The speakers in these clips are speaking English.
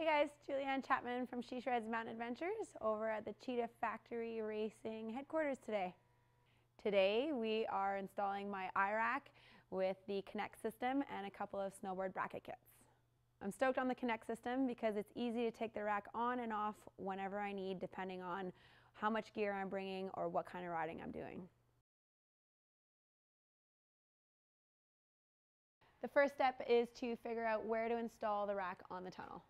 Hey guys, Julie Ann Chapman from She Shreds Mountain Adventures over at the Cheetah Factory Racing headquarters today. Today we are installing my iRack with the Connect system and a couple of snowboard bracket kits. I'm stoked on the Connect system because it's easy to take the rack on and off whenever I need depending on how much gear I'm bringing or what kind of riding I'm doing. The first step is to figure out where to install the rack on the tunnel.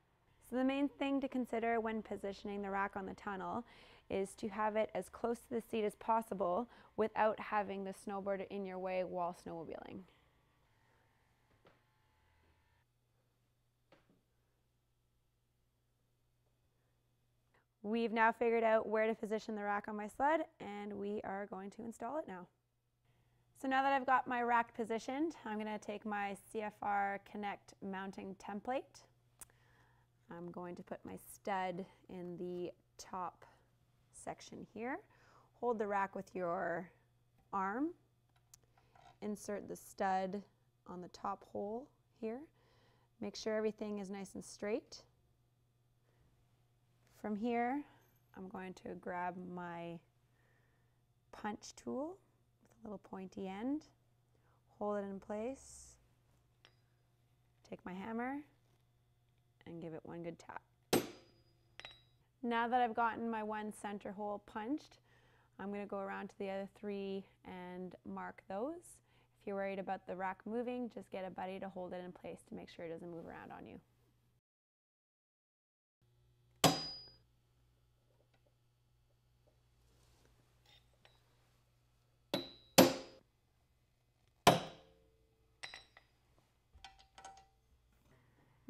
So the main thing to consider when positioning the rack on the tunnel is to have it as close to the seat as possible without having the snowboard in your way while snowmobiling. We've now figured out where to position the rack on my sled and we are going to install it now. So now that I've got my rack positioned, I'm going to take my CFR Connect mounting template I'm going to put my stud in the top section here. Hold the rack with your arm. Insert the stud on the top hole here. Make sure everything is nice and straight. From here, I'm going to grab my punch tool with a little pointy end, hold it in place, take my hammer, and give it one good tap. Now that I've gotten my one center hole punched, I'm going to go around to the other three and mark those. If you're worried about the rack moving, just get a buddy to hold it in place to make sure it doesn't move around on you.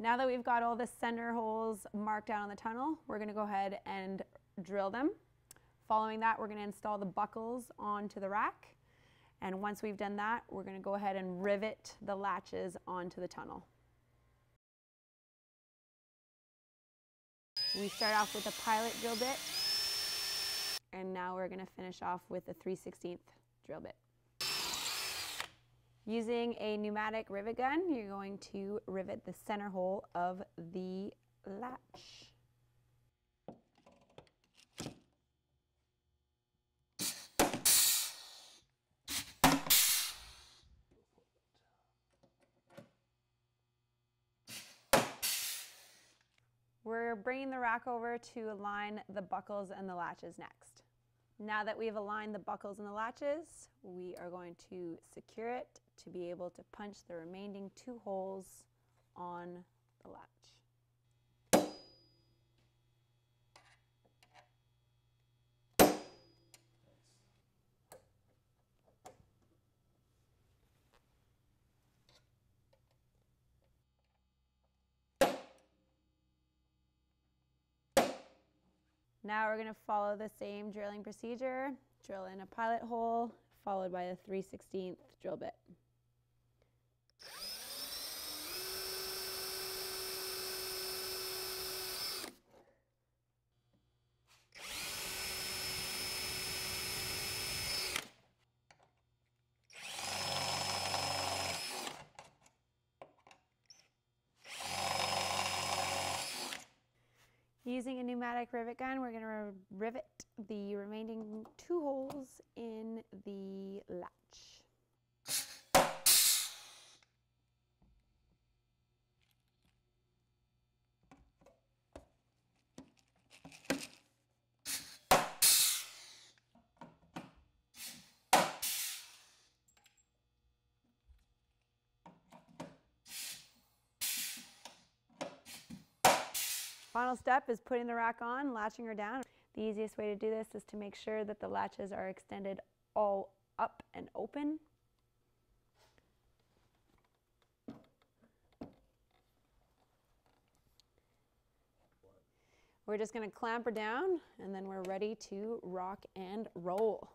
Now that we've got all the center holes marked out on the tunnel, we're gonna go ahead and drill them. Following that, we're gonna install the buckles onto the rack. And once we've done that, we're gonna go ahead and rivet the latches onto the tunnel. We start off with a pilot drill bit, and now we're gonna finish off with a 3 16th drill bit. Using a pneumatic rivet gun, you're going to rivet the center hole of the latch. We're bringing the rack over to align the buckles and the latches next. Now that we've aligned the buckles and the latches, we are going to secure it to be able to punch the remaining two holes on the latch. Now we're going to follow the same drilling procedure. Drill in a pilot hole, followed by a 3 16th drill bit. Using a pneumatic rivet gun, we're going to rivet the remaining two holes in the latch. Final step is putting the rack on, latching her down. The easiest way to do this is to make sure that the latches are extended all up and open. We're just going to clamp her down and then we're ready to rock and roll.